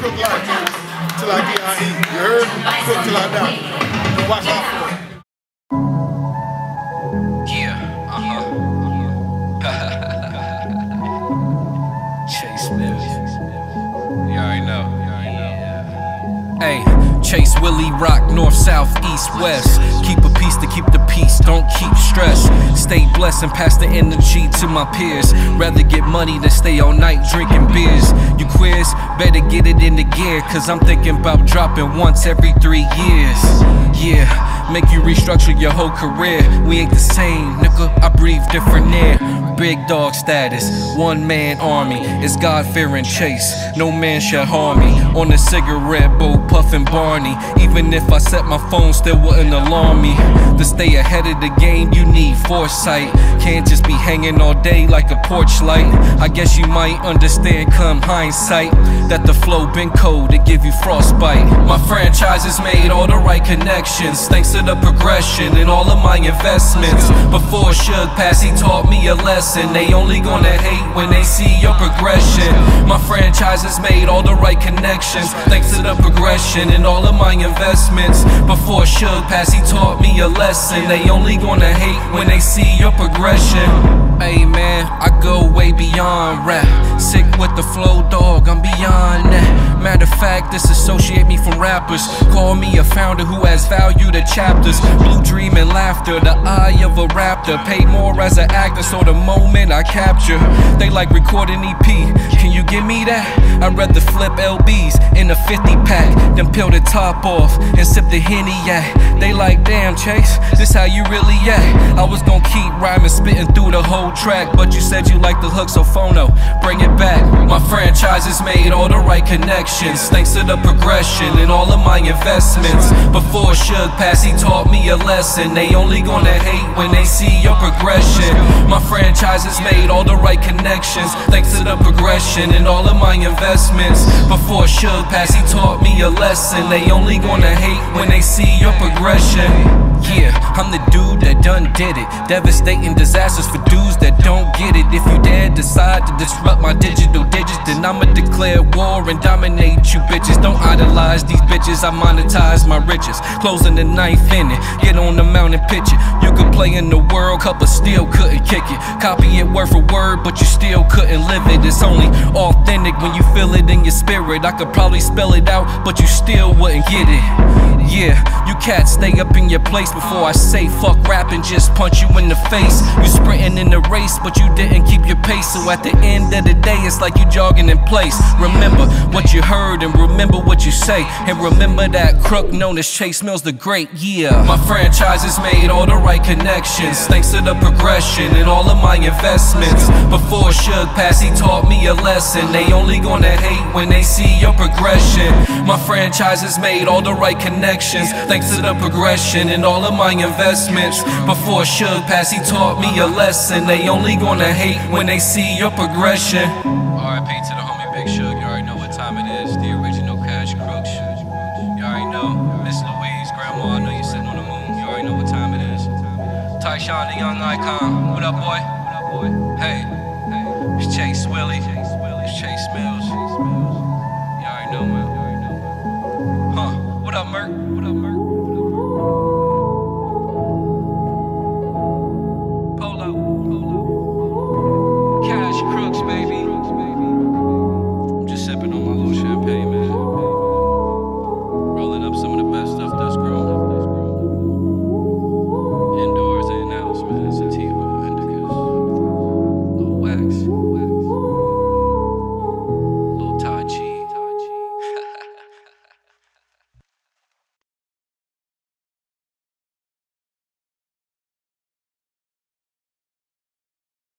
cook like nigga till I get out eat. You heard? Cook till I die. Watch out for it. Yeah, uh-huh. Chase Mills. You already know. You already know. Hey, Chase Willie Rock, north, south, east, west. Keep a peace to keep the peace, don't keep stress. Stay blessed and pass the energy to my peers. Rather get money than stay all night drinking beers. Better get it in the gear, cause I'm thinking about dropping once every three years. Yeah, make you restructure your whole career. We ain't the same, nigga. I breathe different air. Big dog status, one man army. It's God fearing chase. No man shall harm me. On a cigarette boat, puffing Barney. Even if I set my phone, still wouldn't alarm me. To stay ahead of the game, you need foresight. Can't just be hanging all day like a porch light. I guess you might understand come hindsight that the flow been cold to give you frostbite. My franchise has made all the right connections thanks to the progression in all of my investments. Before Suge Pass, he taught me a lesson. They only gonna hate when they see your progression. My franchise has made all the right connections thanks to the progression in all of my investments. Before Suge Pass, he taught me a lesson. They only gonna hate when they see your progression. Hey man, I go way beyond rap. Sick with the flow, dog, I'm beyond that. Matter of fact, disassociate me from rappers. Call me a founder who has value to chapters. Blue dream and laughter, the eye of a raptor. Paid more as an actor, so the moment I capture, they like recording EP. Can you give me that? I'd rather flip LBs in a 50 pack than peel the top off and sip the Henny yeah. They like, damn, Chase, this how you really at? I was gonna keep whole track, but you said you like the hook, so phono, bring it back. My franchise has made all the right connections, thanks to the progression and all of my investments. Before Suge Pass, he taught me a lesson. They only gonna hate when they see your progression. My franchise has made all the right connections, thanks to the progression and all of my investments. Before Suge Pass, he taught me a lesson. They only gonna hate when they see your progression. Yeah, I'm the dude that done did it. Devastating disasters for dudes that don't get it. If you dare decide to disrupt my digital digits, then I'ma declare war and dominate you bitches. Don't idolize these bitches, I monetize my riches. Closing the knife in it, get on the mountain picture. You could play in the World Cup, but still couldn't kick it. Copy it word for word, but you still couldn't live it. It's only authentic when you feel it in your spirit. I could probably spell it out, but you still wouldn't get it. Yeah, you cats stay up in your place before I say fuck rap and just punch you in the face. You sprinting in the race, but you didn't keep your pace. So at the end of the day, it's like you jogging in place. Remember what you heard and remember what you say. And remember that crook known as Chase Mills the Great. Yeah, my franchise has made all the right connections thanks to the progression and all of my investments. Before Suge Pass, he taught me a lesson. They only gonna hate when they see your progression. My franchise has made all the right connections thanks to the progression and all of my investments. Before Suge Pass, he taught me a lesson. They only gonna hate when they see your progression. RIP to the Tyshawn, the young icon. What up, boy? What up, boy? Hey, hey, it's Chase Willie.